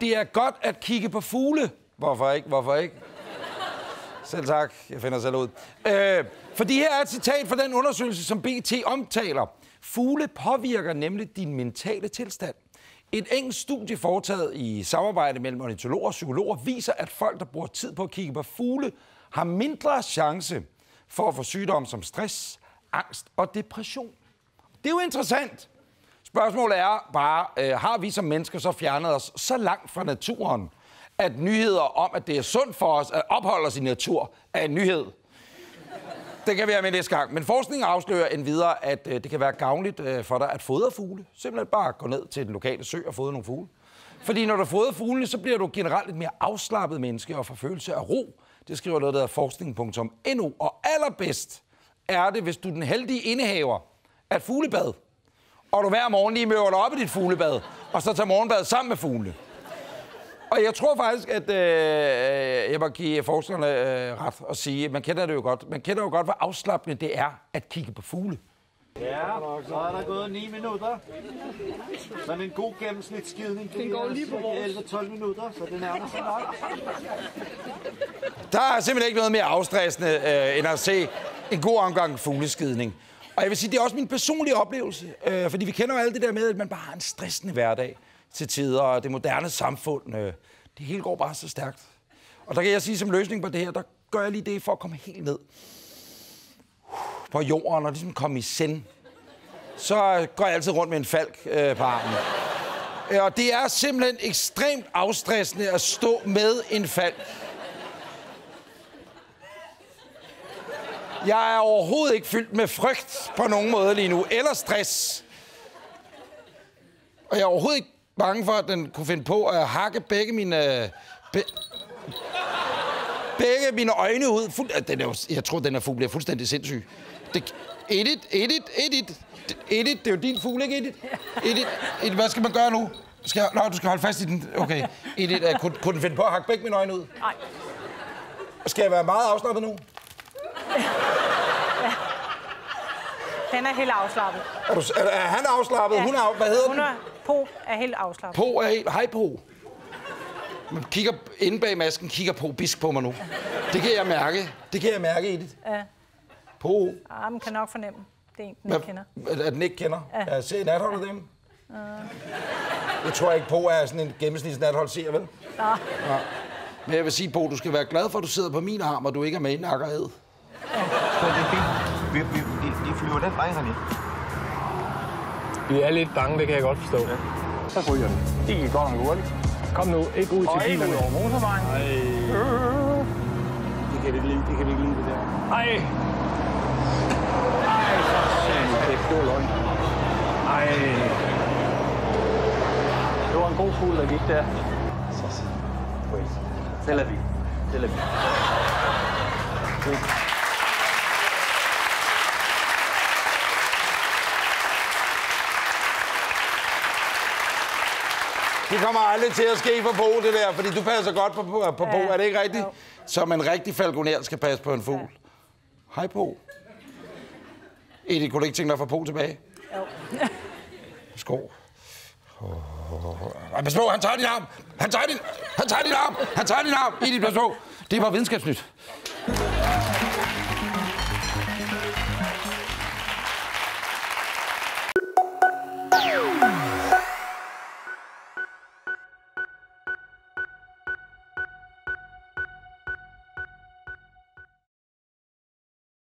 Det er godt at kigge på fugle. Hvorfor ikke? Hvorfor ikke? Selv tak. Jeg finder selv ud. Øh, fordi her er et citat fra den undersøgelse, som BT omtaler. Fugle påvirker nemlig din mentale tilstand. Et engelsk studie foretaget i samarbejde mellem ornitologer og psykologer viser, at folk, der bruger tid på at kigge på fugle, har mindre chance for at få sygdomme som stress, angst og depression. Det er jo interessant. Spørgsmålet er bare, øh, har vi som mennesker så fjernet os så langt fra naturen, at nyheder om, at det er sundt for os at opholde os i natur, er en nyhed? Det kan vi have med næste gang. Men forskningen afslører endvidere, at øh, det kan være gavnligt øh, for dig at fodre fugle. Simpelthen bare gå ned til den lokale sø og fodre nogle fugle. Fordi når du fodrer fuglene, så bliver du generelt et mere afslappet menneske og får følelse af ro. Det skriver noget, der hedder forskning.no. Og allerbedst er det, hvis du er den heldige indehaver af fuglebad. Og du hver morgen lige møver dig op i dit fuglebad, og så tager morgenbad sammen med fugle. Og jeg tror faktisk, at øh, jeg må give forskerne øh, ret og sige, man kender det jo godt. Man kender jo godt, hvor afslappende det er at kigge på fugle. Ja, så er der gået 9 minutter. Sådan en god gennemsnitsskidning. Den går lige på 11-12 minutter, så det nærmer sig nok. Der er simpelthen ikke noget mere afstressende, øh, end at se en god omgang fugleskidning. Og jeg vil sige, det er også min personlige oplevelse. Øh, fordi vi kender jo alt det der med, at man bare har en stressende hverdag til tider, og det moderne samfund, øh, det hele går bare så stærkt. Og der kan jeg sige som løsning på det her, der gør jeg lige det for at komme helt ned på jorden og ligesom komme i send. Så går jeg altid rundt med en falk øh, på armen. Øh, og det er simpelthen ekstremt afstressende at stå med en falk. Jeg er overhovedet ikke fyldt med frygt på nogen måde lige nu, eller stress. Og jeg er overhovedet ikke bange for, at den kunne finde på at hakke begge mine... øh, Be, begge mine øjne ud. Fuld, øh, den er jo, jeg tror, den her fugl bliver fuldstændig sindssyg. Det, Edith, Edith, Edith. Edith, det er jo din fugl, ikke Edith? Edith, Edith hvad skal man gøre nu? Skal nå, du skal holde fast i den. Okay. Edith, uh, kunne, kunne den finde på at hakke begge mine øjne ud? Nej. Skal jeg være meget afslappet nu? Den er helt afslappet. Er, du, er, er han afslappet? Ja. Hun er Hvad hedder Hun den? er, på er helt afslappet. Po er helt... Hej, Po. Man kigger inde bag masken, kigger på bisk på mig nu. Det kan jeg mærke. Det kan jeg mærke, Edith. Ja. Po. Ah, man kan nok fornemme. Det er en, den ikke kender. at, at den ikke kender? Ja. Ja. Se natholdet dem. Jeg tror ikke, Po er sådan en gennemsnits nathold ser, vel? Nå, Ja. Men jeg vil sige, Po, du skal være glad for, at du sidder på min arm, og du ikke er med i nakker og æd. Så det er fint. De, flyver den vej, René. Vi er lidt bange, det kan jeg godt forstå. Ja. Så ryger den. Det gik godt nok hurtigt. Kom nu, ikke ud til bilerne. over motorvejen. Det kan vi ikke lide, det kan vi ikke lide, det der. Ej, Det var løgn. ej. Det var en god fugl, der gik der. Så. Wait. Det lader vi. Det lader vi. Det kommer aldrig til at ske for Bo, det der, fordi du passer godt på, på, på Bo, Ja. er det ikke rigtigt? Jo. Som en rigtig falconer skal passe på en fugl. Hej, Bo. Edith, kunne du ikke tænke dig at få Po tilbage? jo. Skov. Oh. Pas på, han tager din arm! Han tager din, han tager din arm! Han tager din arm! Edith, pas på! Det var videnskabsnyt.